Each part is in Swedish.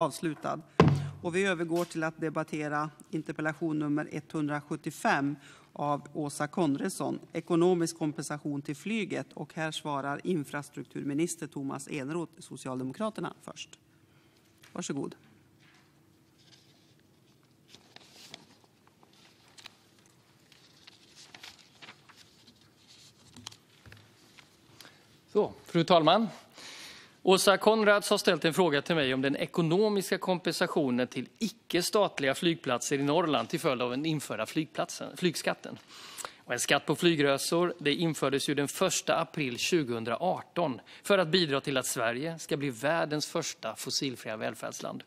avslutad. Och vi övergår till att debattera interpellation nummer 175 av Åsa Konradsson, ekonomisk kompensation till flyget. Och här svarar infrastrukturminister Thomas Eneroth, Socialdemokraterna, först. Varsågod. Så, fru talman! Åsa Coenraads har ställt en fråga till mig om den ekonomiska kompensationen till icke-statliga flygplatser i Norrland till följd av den införda flygskatten. En skatt på flygresor det infördes ju den 1 april 2018 för att bidra till att Sverige ska bli världens första fossilfria välfärdsland.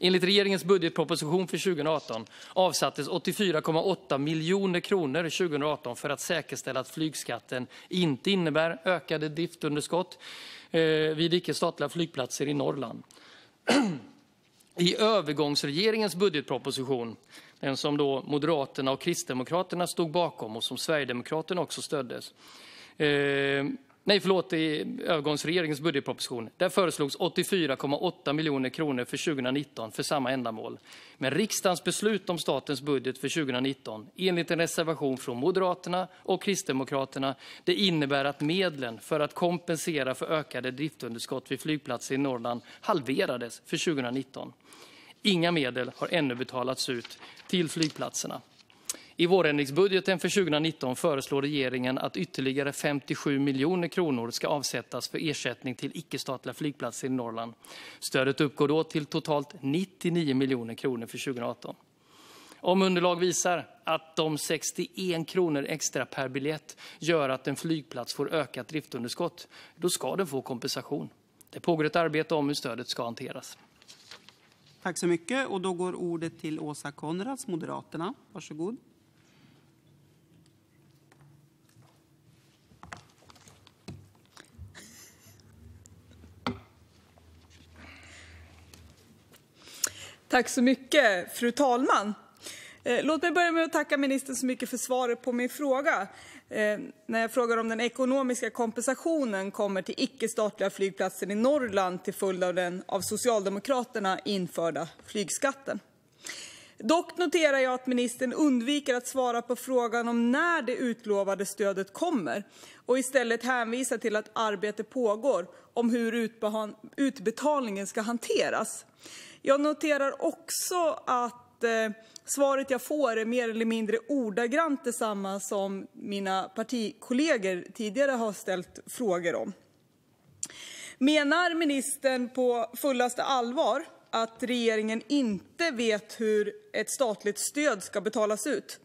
Enligt regeringens budgetproposition för 2018 avsattes 84,8 miljoner kronor 2018 för att säkerställa att flygskatten inte innebär ökade driftunderskott Eh, vid icke-statliga flygplatser i Norrland. I övergångsregeringens budgetproposition, den som då Moderaterna och Kristdemokraterna stod bakom och som Sverigedemokraterna också stödde, eh, nej förlåt, i övergångsregeringens budgetproposition, där föreslogs 84,8 miljoner kronor för 2019 för samma ändamål. Men riksdagens beslut om statens budget för 2019, enligt en reservation från Moderaterna och Kristdemokraterna, det innebär att medlen för att kompensera för ökade driftunderskott vid flygplatser i Norrland halverades för 2019. Inga medel har ännu betalats ut till flygplatserna. I vårändringsbudgeten för 2019 föreslår regeringen att ytterligare 57 miljoner kronor ska avsättas för ersättning till icke-statliga flygplatser i Norrland. Stödet uppgår då till totalt 99 miljoner kronor för 2018. Om underlag visar att de 61 kronor extra per biljett gör att en flygplats får ökat driftunderskott, då ska den få kompensation. Det pågår ett arbete om hur stödet ska hanteras. Tack så mycket. Och då går ordet till Åsa Konrads, Moderaterna. Varsågod. Tack så mycket, fru talman. Eh, låt mig börja med att tacka ministern så mycket för svaret på min fråga. Eh, när jag frågar om den ekonomiska kompensationen kommer till icke-statliga flygplatser i Norrland till följd av den av Socialdemokraterna införda flygskatten. Dock noterar jag att ministern undviker att svara på frågan om när det utlovade stödet kommer och istället hänvisar till att arbete pågår om hur utbetalningen ska hanteras. Jag noterar också att eh, svaret jag får är mer eller mindre ordagrant detsamma som mina partikollegor tidigare har ställt frågor om. Menar ministern på fullaste allvar att regeringen inte vet hur ett statligt stöd ska betalas ut?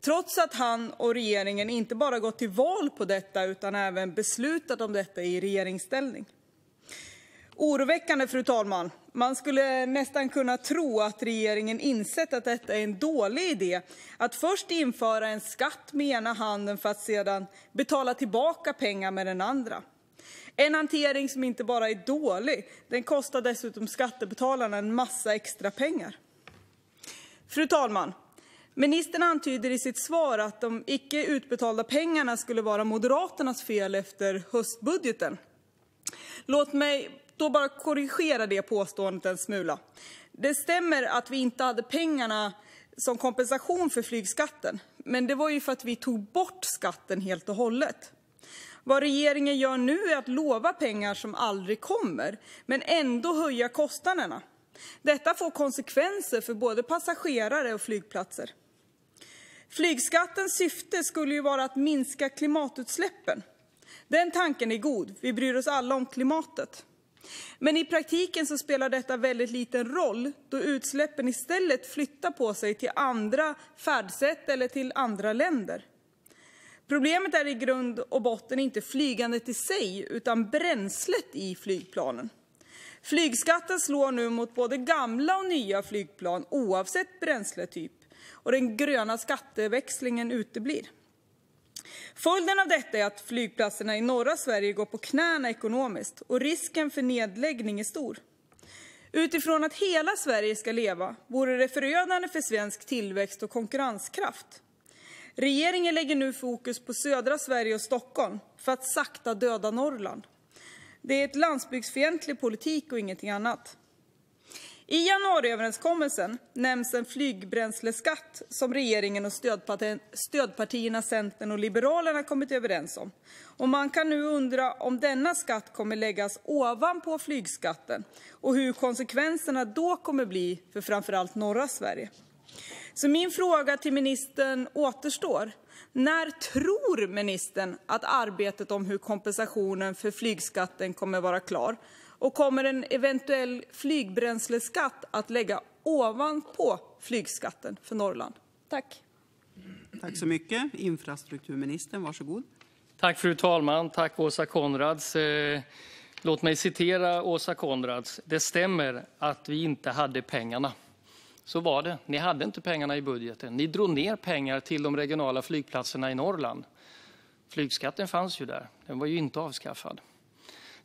Trots att han och regeringen inte bara gått till val på detta utan även beslutat om detta i regeringsställning. Oroväckande, fru talman. Man skulle nästan kunna tro att regeringen insett att detta är en dålig idé. Att först införa en skatt med ena handen för att sedan betala tillbaka pengar med den andra. En hantering som inte bara är dålig, den kostar dessutom skattebetalarna en massa extra pengar. Fru talman! Ministern antyder i sitt svar att de icke utbetalda pengarna skulle vara Moderaternas fel efter höstbudgeten. Låt mig då bara korrigera det påståendet en smula. Det stämmer att vi inte hade pengarna som kompensation för flygskatten, men det var ju för att vi tog bort skatten helt och hållet. Vad regeringen gör nu är att lova pengar som aldrig kommer, men ändå höja kostnaderna. Detta får konsekvenser för både passagerare och flygplatser. Flygskattens syfte skulle ju vara att minska klimatutsläppen. Den tanken är god. Vi bryr oss alla om klimatet. Men i praktiken så spelar detta väldigt liten roll då utsläppen istället flyttar på sig till andra färdsätt eller till andra länder. Problemet är i grund och botten inte flygandet i sig utan bränslet i flygplanen. Flygskatten slår nu mot både gamla och nya flygplan oavsett bränsletyp och den gröna skatteväxlingen uteblir. Följden av detta är att flygplatserna i norra Sverige går på knäna ekonomiskt och risken för nedläggning är stor. Utifrån att hela Sverige ska leva vore det förödande för svensk tillväxt och konkurrenskraft. Regeringen lägger nu fokus på södra Sverige och Stockholm för att sakta döda Norrland. Det är ett landsbygdsfientlig politik och ingenting annat. I januariöverenskommelsen nämns en flygbränsleskatt som regeringen och stödpartierna Centern och Liberalerna kommit överens om. Och man kan nu undra om denna skatt kommer läggas ovanpå flygskatten och hur konsekvenserna då kommer bli för framförallt norra Sverige. Så min fråga till ministern återstår. När tror ministern att arbetet om hur kompensationen för flygskatten kommer vara klar? Och kommer en eventuell flygbränsleskatt att lägga ovanpå flygskatten för Norrland? Tack. Tack så mycket. Infrastrukturministern, varsågod. Tack fru talman. Tack Åsa Konrads. Eh, låt mig citera Åsa Konrads. Det stämmer att vi inte hade pengarna. Så var det. Ni hade inte pengarna i budgeten. Ni drog ner pengar till de regionala flygplatserna i Norrland. Flygskatten fanns ju där. Den var ju inte avskaffad.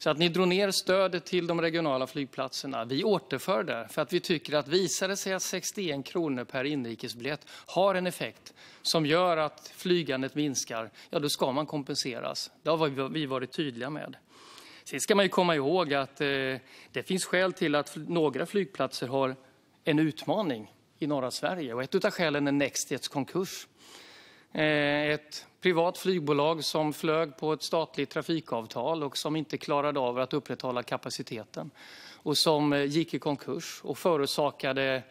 Att ni drog ned stödet till de regionala flygplatserna. Vi återför det för att vi tycker att visar det sig att 61 kronor per inrikesbiljett har en effekt som gör att flygandet minskar, ja då ska man kompenseras. Det har vi varit tydliga med. Sen ska man ju komma ihåg att eh, det finns skäl till att några flygplatser har en utmaning i norra Sverige och ett av skälen är Nextjets konkurs. Eh, ett privat flygbolag som flög på ett statligt trafikavtal och som inte klarade av att upprätthålla kapaciteten och som eh, gick i konkurs och förorsakade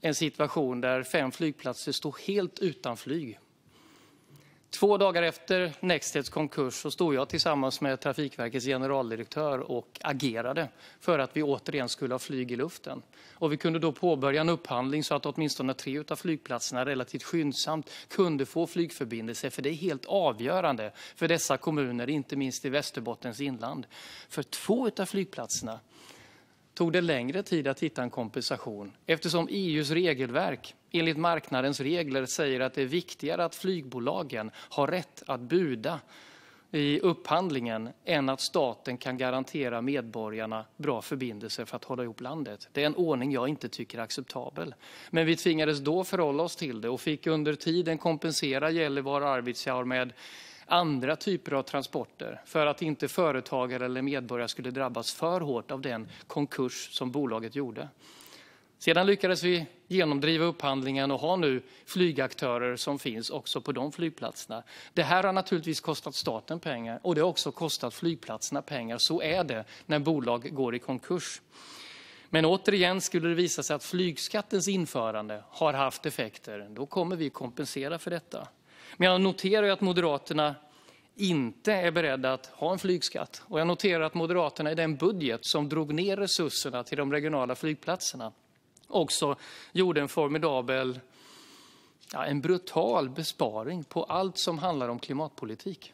en situation där fem flygplatser stod helt utan flyg. Två dagar efter Nextjets konkurs stod jag tillsammans med Trafikverkets generaldirektör och agerade för att vi återigen skulle ha flyg i luften. Vi kunde då påbörja en upphandling så att åtminstone tre av flygplatserna relativt skyndsamt kunde få flygförbindelse. För det är helt avgörande för dessa kommuner, inte minst i Västerbottens inland. För två av flygplatserna tog det längre tid att hitta en kompensation eftersom EUs regelverk enligt marknadens regler säger att det är viktigare att flygbolagen har rätt att buda i upphandlingen än att staten kan garantera medborgarna bra förbindelser för att hålla ihop landet. Det är en ordning jag inte tycker är acceptabel. Men vi tvingades då förhålla oss till det och fick under tiden kompensera Gällivare och Arvidsjaur med andra typer av transporter för att inte företagare eller medborgare skulle drabbas för hårt av den konkurs som bolaget gjorde. Sedan lyckades vi genomdriva upphandlingen och har nu flygaktörer som finns också på de flygplatserna. Det här har naturligtvis kostat staten pengar och det har också kostat flygplatserna pengar. Så är det när bolag går i konkurs. Men återigen, skulle det visa sig att flygskattens införande har haft effekter, då kommer vi kompensera för detta. Men jag noterar att Moderaterna inte är beredda att ha en flygskatt. Och jag noterar att Moderaterna i den budget som drog ned resurserna till de regionala flygplatserna också gjorde en formidabel, ja, en brutal besparing på allt som handlar om klimatpolitik.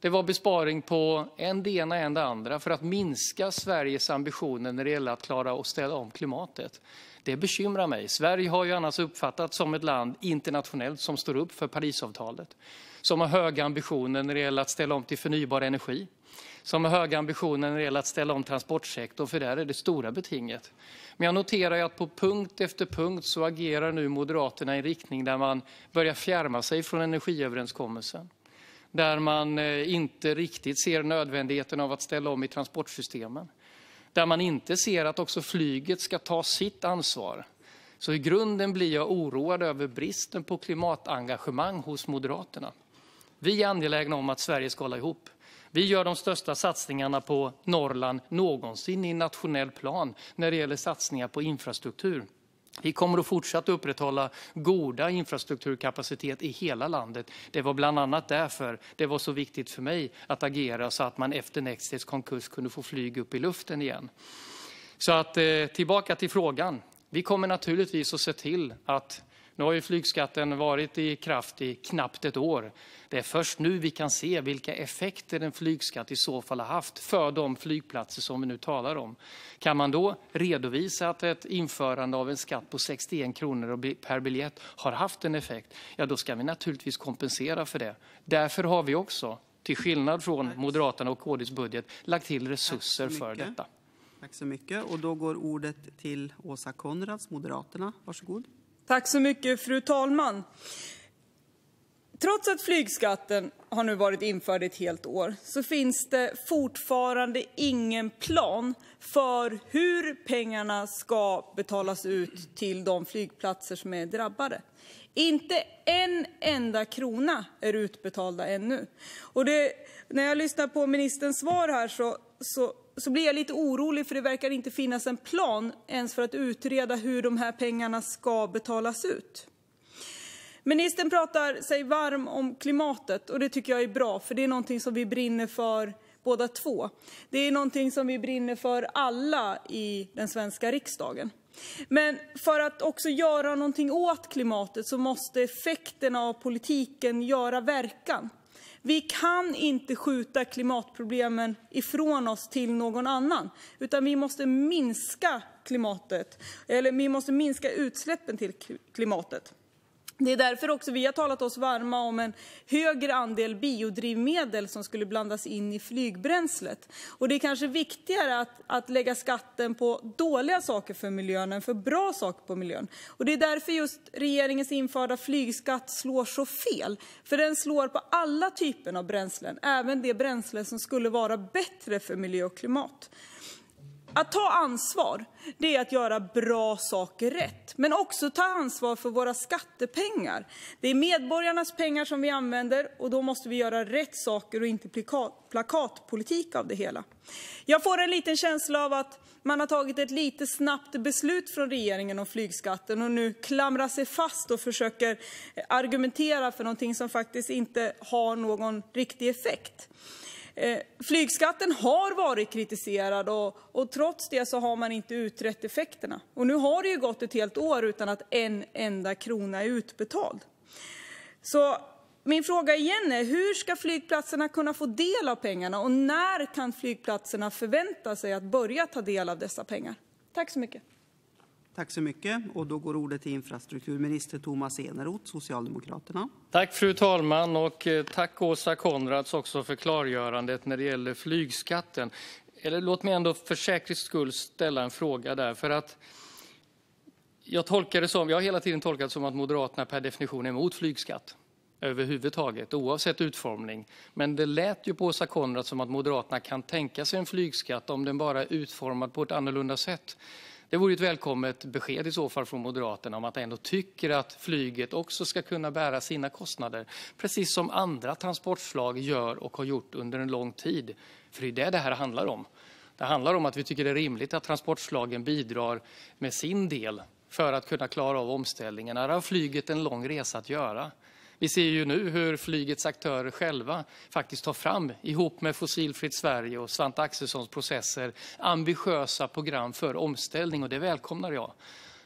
Det var besparing på en det ena, en det andra för att minska Sveriges ambitioner när det gäller att klara och ställa om klimatet. Det bekymrar mig. Sverige har ju annars uppfattats som ett land internationellt som står upp för Parisavtalet, som har höga ambitioner när det gäller att ställa om till förnybar energi, som har höga ambitioner när det gäller att ställa om transportsektorn, för där är det stora betinget. Men jag noterar att på punkt efter punkt så agerar nu Moderaterna i en riktning där man börjar fjärma sig från energiöverenskommelsen. Där man eh, inte riktigt ser nödvändigheten av att ställa om i transportsystemen. Där man inte ser att också flyget ska ta sitt ansvar. Så i grunden blir jag oroad över bristen på klimatengagemang hos Moderaterna. Vi är angelägna om att Sverige ska hålla ihop. Vi gör de största satsningarna på Norrland någonsin i nationell plan när det gäller satsningar på infrastruktur. Vi kommer att fortsätta upprätthålla god infrastrukturkapacitet i hela landet. Det var bland annat därför det var så viktigt för mig att agera så att man efter Nextjets konkurs kunde få flyg upp i luften igen. Så att eh, tillbaka till frågan. Vi kommer naturligtvis att se till att nu har flygskatten varit i kraft i knappt ett år. Det är först nu vi kan se vilka effekter en flygskatt i så fall har haft för de flygplatser som vi nu talar om. Kan man då redovisa att ett införande av en skatt på 61 kronor per biljett har haft en effekt, ja då ska vi naturligtvis kompensera för det. Därför har vi också, till skillnad från Moderaterna och KDs budget, lagt till resurser för detta. Tack så mycket. Och då går ordet till Åsa Konrads, Moderaterna. Varsågod. Tack så mycket, fru talman. Trots att flygskatten har nu varit införd ett helt år så finns det fortfarande ingen plan för hur pengarna ska betalas ut till de flygplatser som är drabbade. Inte en enda krona är utbetalda ännu. Och det, när jag lyssnar på ministerns svar här så, så, så blir jag lite orolig för det verkar inte finnas en plan ens för att utreda hur de här pengarna ska betalas ut. Ministern pratar sig varm om klimatet och det tycker jag är bra för det är någonting som vi brinner för båda två. Det är någonting som vi brinner för alla i den svenska riksdagen. Men för att också göra någonting åt klimatet så måste effekterna av politiken göra verkan. Vi kan inte skjuta klimatproblemen ifrån oss till någon annan, utan vi måste minska klimatet, eller vi måste minska utsläppen till klimatet. Det är därför också vi har talat oss varma om en högre andel biodrivmedel som skulle blandas in i flygbränslet. Och det är kanske viktigare att, att lägga skatten på dåliga saker för miljön än för bra saker på miljön. Och det är därför just regeringens införda flygskatt slår så fel. För den slår på alla typer av bränslen, även det bränsle som skulle vara bättre för miljö och klimat. Att ta ansvar, det är att göra bra saker rätt, men också ta ansvar för våra skattepengar. Det är medborgarnas pengar som vi använder och då måste vi göra rätt saker och inte plakatpolitik av det hela. Jag får en liten känsla av att man har tagit ett lite snabbt beslut från regeringen om flygskatten och nu klamrar sig fast och försöker argumentera för någonting som faktiskt inte har någon riktig effekt. Eh, flygskatten har varit kritiserad och, och, trots det så har man inte utrett effekterna. Och nu har det ju gått ett helt år utan att en enda krona är utbetald. Så min fråga igen är, hur ska flygplatserna kunna få del av pengarna och när kan flygplatserna förvänta sig att börja ta del av dessa pengar? Tack så mycket. Tack så mycket. Och då går ordet till infrastrukturminister Tomas Eneroth, Socialdemokraterna. Tack fru talman och eh, tack Åsa Konrads också för klargörandet när det gäller flygskatten. Eller låt mig ändå för säkerhets skull ställa en fråga där för att jag tolkar det som, jag har hela tiden tolkat det som att Moderaterna per definition är emot flygskatt överhuvudtaget, oavsett utformning. Men det lät ju på Åsa Konrad som att Moderaterna kan tänka sig en flygskatt om den bara är utformad på ett annorlunda sätt. Det vore ett välkommet besked i så fall från Moderaterna om att ändå tycker att flyget också ska kunna bära sina kostnader, precis som andra transportslag gör och har gjort under en lång tid. För det är det det här handlar om. Det handlar om att vi tycker det är rimligt att transportslagen bidrar med sin del för att kunna klara av omställningen. Här har flyget en lång resa att göra. Vi ser ju nu hur flygets aktörer själva faktiskt tar fram, ihop med Fossilfritt Sverige och Svante Axelssons processer, ambitiösa program för omställning och det välkomnar jag.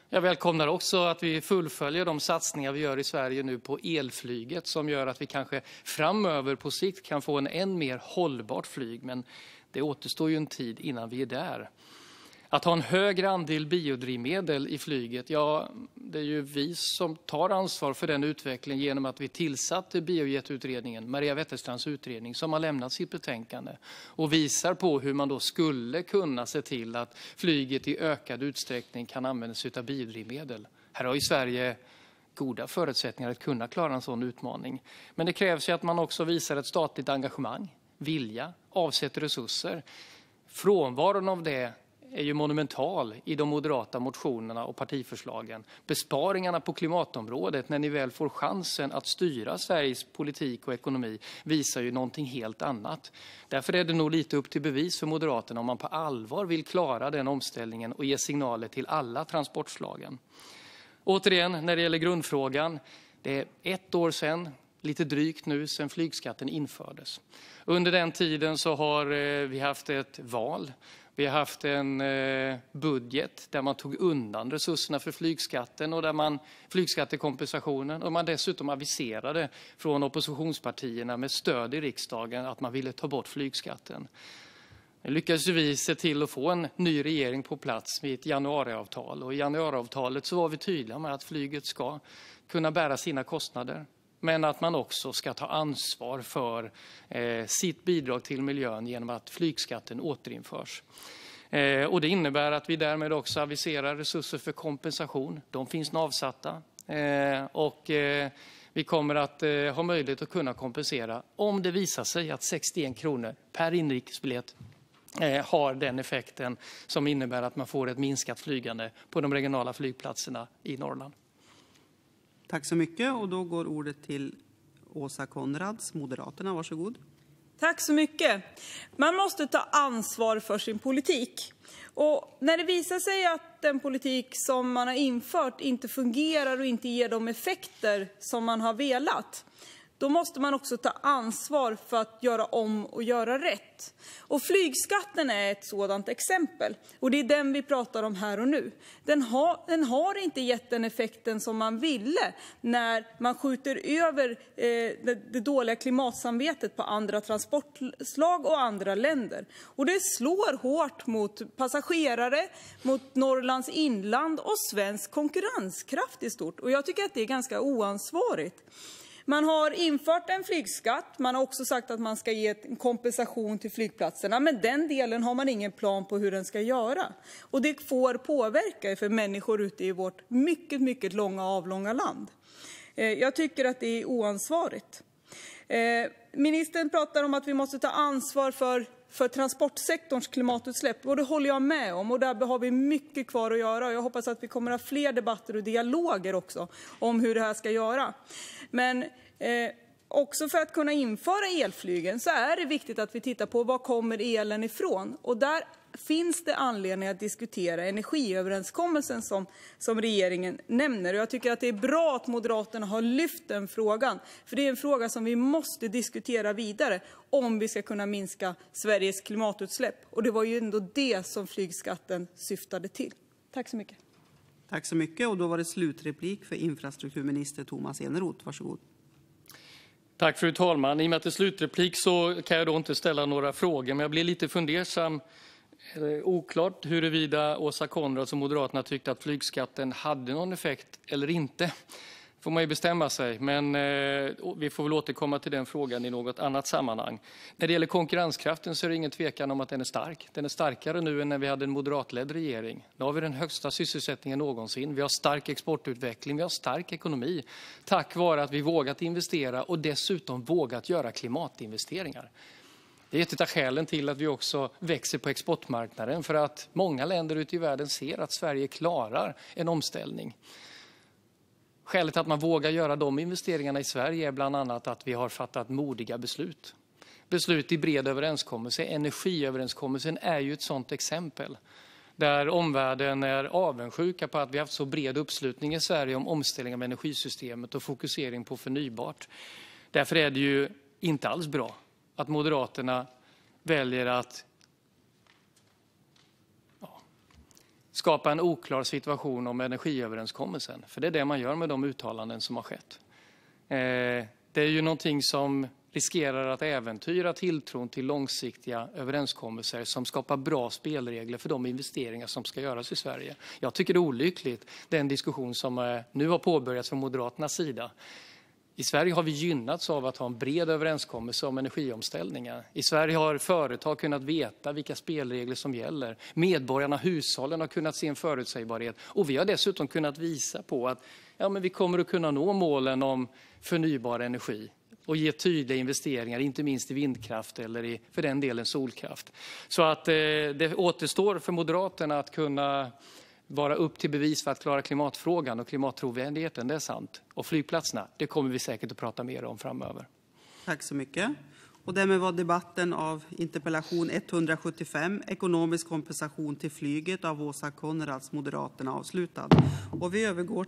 Jag välkomnar också att vi fullföljer de satsningar vi gör i Sverige nu på elflyget som gör att vi kanske framöver på sikt kan få en än mer hållbart flyg. Men det återstår ju en tid innan vi är där. Att ha en högre andel biodrivmedel i flyget, ja, det är ju vi som tar ansvar för den utvecklingen genom att vi tillsatte Biojetutredningen, Maria Wetterstrands utredning, som har lämnat sitt betänkande och visar på hur man då skulle kunna se till att flyget i ökad utsträckning kan använda sig av biodrivmedel. Här har ju Sverige goda förutsättningar att kunna klara en sån utmaning. Men det krävs ju att man också visar ett statligt engagemang, vilja, avsätter resurser. Frånvaron av det är ju monumental i de moderata motionerna och partiförslagen. Besparingarna på klimatområdet, när ni väl får chansen att styra Sveriges politik och ekonomi, visar ju någonting helt annat. Därför är det nog lite upp till bevis för Moderaterna om man på allvar vill klara den omställningen och ge signaler till alla transportslagen. Återigen, när det gäller grundfrågan. Det är ett år sedan, lite drygt nu, sedan flygskatten infördes. Under den tiden så har eh, vi haft ett val vi har haft en eh, budget där man tog undan resurserna för flygskatten och där man, flygskattekompensationen och man dessutom aviserade från oppositionspartierna med stöd i riksdagen att man ville ta bort flygskatten. Nu lyckades vi se till att få en ny regering på plats med ett januariavtal och i januariavtalet så var vi tydliga med att flyget ska kunna bära sina kostnader men att man också ska ta ansvar för eh, sitt bidrag till miljön genom att flygskatten återinförs. Eh, och det innebär att vi därmed också aviserar resurser för kompensation. De finns nu avsatta. Eh, och eh, vi kommer att eh, ha möjlighet att kunna kompensera om det visar sig att 61 kronor per inrikesbiljett eh, har den effekten som innebär att man får ett minskat flygande på de regionala flygplatserna i Norrland. Tack så mycket. Och då går ordet till Åsa Konrads, Moderaterna. Varsågod. Tack så mycket. Man måste ta ansvar för sin politik. Och när det visar sig att den politik som man har infört inte fungerar och inte ger de effekter som man har velat, då måste man också ta ansvar för att göra om och göra rätt. Och flygskatten är ett sådant exempel. Och det är den vi pratar om här och nu. Den har, den har inte gett den effekten som man ville när man skjuter över eh, det, det dåliga klimatsamvetet på andra transportslag och andra länder. Och det slår hårt mot passagerare, mot Norrlands inland och svensk konkurrenskraft i stort. Och jag tycker att det är ganska oansvarigt. Man har infört en flygskatt. Man har också sagt att man ska ge en kompensation till flygplatserna. Men den delen har man ingen plan på hur den ska göra. Och det får påverka för människor ute i vårt mycket, mycket långa avlånga land. Eh, jag tycker att det är oansvarigt. Eh, ministern pratar om att vi måste ta ansvar för för transportsektorns klimatutsläpp. Och det håller jag med om. Och där har vi mycket kvar att göra. Jag hoppas att vi kommer att ha fler debatter och dialoger också om hur det här ska göra. Men eh, också för att kunna införa elflygen så är det viktigt att vi tittar på var kommer elen ifrån. Och där finns det anledning att diskutera energiöverenskommelsen som, som regeringen nämner. Och jag tycker att det är bra att Moderaterna har lyft den frågan. För det är en fråga som vi måste diskutera vidare om vi ska kunna minska Sveriges klimatutsläpp. Och det var ju ändå det som flygskatten syftade till. Tack så mycket. Tack så mycket. Och då var det slutreplik för infrastrukturminister Tomas Eneroth. Varsågod. Tack fru talman. I och med att det är slutreplik så kan jag då inte ställa några frågor, men jag blir lite fundersam oklart huruvida Åsa Coenraads och Moderaterna tyckte att flygskatten hade någon effekt eller inte. får man ju bestämma sig, men eh, vi får väl återkomma till den frågan i något annat sammanhang. När det gäller konkurrenskraften så är det ingen tvekan om att den är stark. Den är starkare nu än när vi hade en moderatledd regering. Nu har vi den högsta sysselsättningen någonsin. Vi har stark exportutveckling, vi har stark ekonomi tack vare att vi vågat investera och dessutom vågat göra klimatinvesteringar. Det är ett av skälen till att vi också växer på exportmarknaden för att många länder ute i världen ser att Sverige klarar en omställning. Skälet till att man vågar göra de investeringarna i Sverige är bland annat att vi har fattat modiga beslut. Beslut i bred överenskommelse. Energiöverenskommelsen är ju ett sådant exempel där omvärlden är avundsjuka på att vi har haft så bred uppslutning i Sverige om omställning av energisystemet och fokusering på förnybart. Därför är det ju inte alls bra att Moderaterna väljer att skapa en oklar situation om energiöverenskommelsen. För det är det man gör med de uttalanden som har skett. Eh, det är ju någonting som riskerar att äventyra tilltron till långsiktiga överenskommelser som skapar bra spelregler för de investeringar som ska göras i Sverige. Jag tycker det är olyckligt, den diskussion som eh, nu har påbörjats från Moderaternas sida. I Sverige har vi gynnats av att ha en bred överenskommelse om energiomställningen. I Sverige har företag kunnat veta vilka spelregler som gäller. Medborgarna, hushållen har kunnat se en förutsägbarhet. Och vi har dessutom kunnat visa på att ja, men vi kommer att kunna nå målen om förnybar energi och ge tydliga investeringar, inte minst i vindkraft eller i, för den delen solkraft. Så att eh, det återstår för Moderaterna att kunna vara upp till bevis för att klara klimatfrågan och klimattrovärdigheten, det är sant. Och flygplatserna, det kommer vi säkert att prata mer om framöver. Tack så mycket. Och därmed var debatten av interpellation 175, ekonomisk kompensation till flyget av Åsa Konrads, Moderaterna, avslutad. Och vi övergår